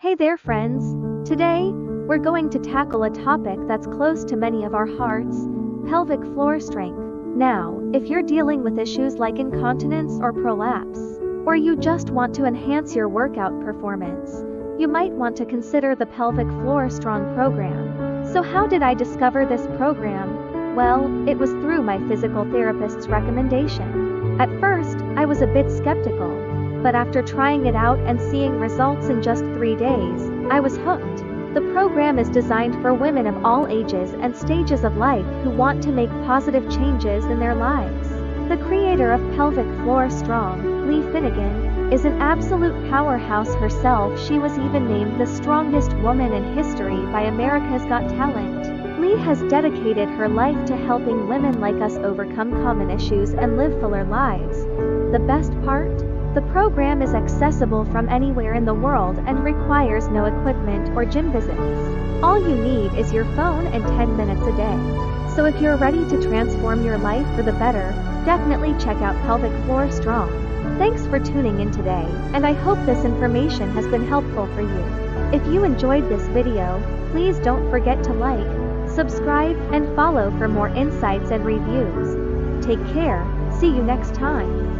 Hey there, friends. Today, we're going to tackle a topic that's close to many of our hearts pelvic floor strength. Now, if you're dealing with issues like incontinence or prolapse, or you just want to enhance your workout performance, you might want to consider the Pelvic Floor Strong program. So, how did I discover this program? Well, it was through my physical therapist's recommendation. At first, I was a bit skeptical, but after trying it out and seeing results in just three days, I was hooked. The program is designed for women of all ages and stages of life who want to make positive changes in their lives. The creator of Pelvic Floor Strong, Lee Finnegan, is an absolute powerhouse herself. She was even named the strongest woman in history by America's Got Talent. Lee has dedicated her life to helping women like us overcome common issues and live fuller lives. The best part? The program is accessible from anywhere in the world and requires no equipment or gym visits. All you need is your phone and 10 minutes a day. So if you're ready to transform your life for the better, definitely check out Pelvic Floor Strong. Thanks for tuning in today, and I hope this information has been helpful for you. If you enjoyed this video, please don't forget to like, subscribe, and follow for more insights and reviews. Take care, see you next time.